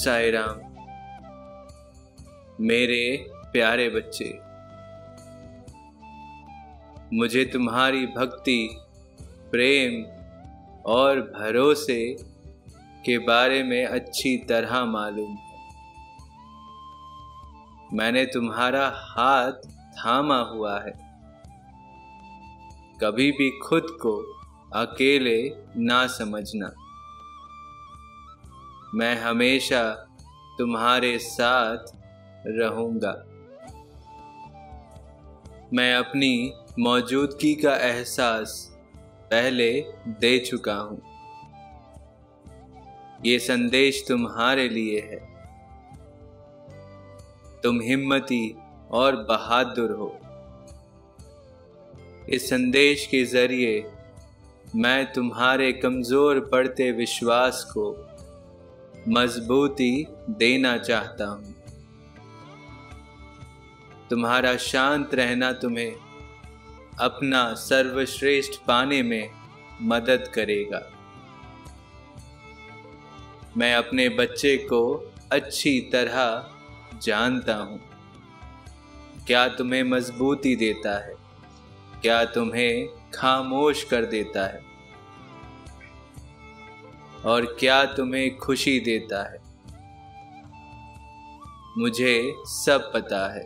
साई राम मेरे प्यारे बच्चे, मुझे तुम्हारी भक्ति, प्रेम और भरोसे के बारे में अच्छी तरह मालूम है। मैंने तुम्हारा हाथ थामा हुआ है। कभी भी खुद को अकेले ना समझना। मैं हमेशा तुम्हारे साथ रहूँगा। मैं अपनी मौजूदगी का एहसास पहले दे चुका हूँ। ये संदेश तुम्हारे लिए है। तुम हिम्मती और बहादुर हो। इस संदेश के ज़रिए मैं तुम्हारे कमज़ोर पड़ते विश्वास को मजबूती देना चाहता हूँ। तुम्हारा शांत रहना तुम्हें अपना सर्वश्रेष्ठ पाने में मदद करेगा। मैं अपने बच्चे को अच्छी तरह जानता हूँ। क्या तुम्हें मजबूती देता है? क्या तुम्हें खामोश कर देता है? और क्या तुम्हें खुशी देता है? मुझे सब पता है।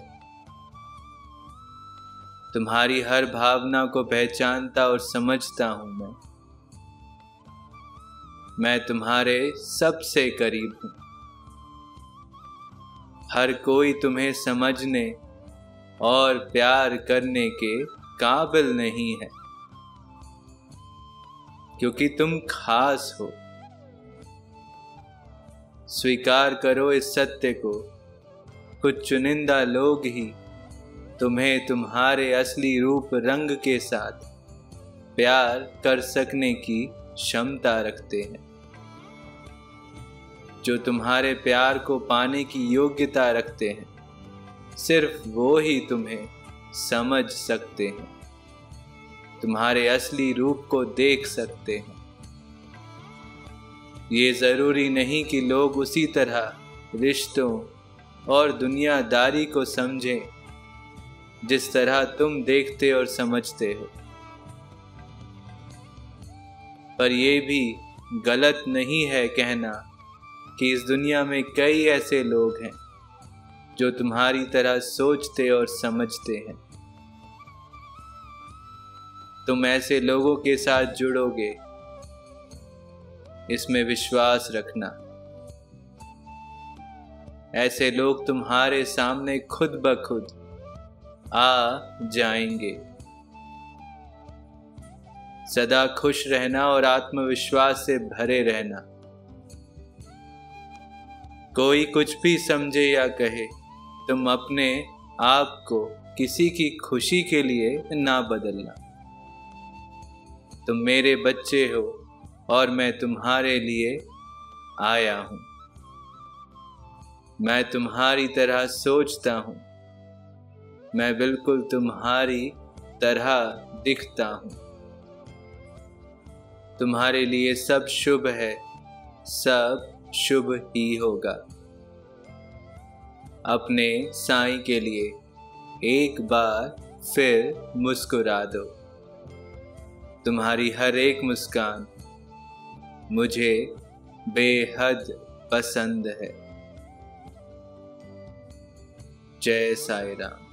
तुम्हारी हर भावना को पहचानता और समझता हूँ मैं। मैं तुम्हारे सबसे करीब हूँ। हर कोई तुम्हें समझने और प्यार करने के काबिल नहीं है, क्योंकि तुम खास हो। स्वीकार करो इस सत्य को। कुछ चुनिंदा लोग ही तुम्हें तुम्हारे असली रूप रंग के साथ प्यार कर सकने की क्षमता रखते हैं। जो तुम्हारे प्यार को पाने की योग्यता रखते हैं, सिर्फ़ वो ही तुम्हें समझ सकते हैं। तुम्हारे असली रूप को देख सकते हैं। ये ज़रूरी नहीं कि लोग उसी तरह रिश्तों और दुनियादारी को समझें, जिस तरह तुम देखते और समझते हो। पर यह भी गलत नहीं है कहना कि इस दुनिया में कई ऐसे लोग हैं जो तुम्हारी तरह सोचते और समझते हैं। तुम ऐसे लोगों के साथ जुड़ोगे इसमें विश्वास रखना। ऐसे लोग तुम्हारे सामने खुद ब खुद आ जाएँगे। सदा खुश रहना और आत्मविश्वास से भरे रहना। कोई कुछ भी समझे या कहे, तुम अपने आप को किसी की खुशी के लिए ना बदलना। तुम मेरे बच्चे हो और मैं तुम्हारे लिए आया हूँ। मैं तुम्हारी तरह सोचता हूँ। मैं बिल्कुल तुम्हारी तरह दिखता हूँ। तुम्हारे लिए सब शुभ है, सब शुभ ही होगा। अपने साई के लिए एक बार फिर मुस्कुरा दो। तुम्हारी हर एक मुस्कान मुझे बेहद पसंद है। जय साई राम